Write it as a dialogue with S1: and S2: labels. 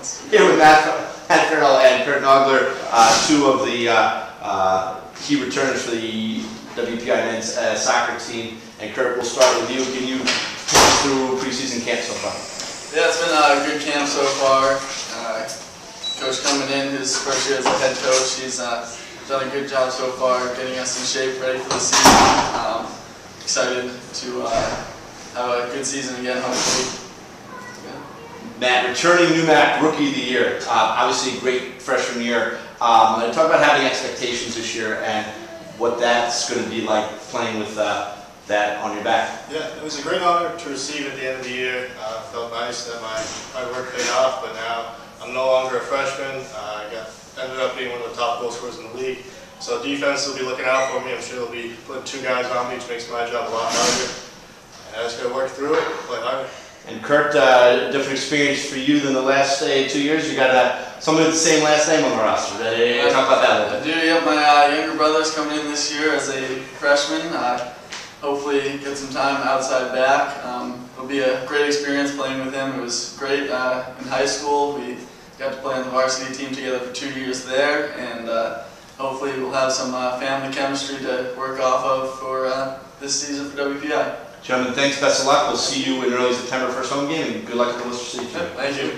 S1: Here with Matt, Matt Farrell and Kurt Naugler, uh, two of the uh, uh, key returners for the WPI men's uh, soccer team. And Kurt, we'll start with you. Can you take us through preseason camp so far?
S2: Yeah, it's been a good camp so far. Uh, coach coming in, his first year as a head coach, he's uh, done a good job so far getting us in shape, ready for the season. Um, excited to uh, have a good season again, hopefully.
S1: Matt, returning NEWMAC Rookie of the Year. Uh, obviously, great freshman year. Um, talk about having expectations this year and what that's going to be like playing with uh, that on your back.
S3: Yeah, it was a great honor to receive at the end of the year. Uh, felt nice that my hard work paid off, but now I'm no longer a freshman. Uh, I got ended up being one of the top goal scorers in the league. So defense will be looking out for me. I'm sure they'll be putting two guys on me, which makes my job a lot harder. And I just got to work through it, play harder.
S1: And Kurt, uh, different experience for you than the last uh, two years. You got uh, someone with the same last name on the roster. Uh, talk about that a
S2: I
S1: little bit.
S2: do, yep, my uh, younger brother's coming in this year as a freshman. Uh, hopefully get some time outside back. Um, it'll be a great experience playing with him. It was great uh, in high school. We got to play on the varsity team together for two years there, and hopefully we'll have some family chemistry to work off of for this season for WPI.
S1: Gentlemen, thanks. Best of luck. We'll see you in early September for home game, and good luck at the Worcester City.
S2: Thank you.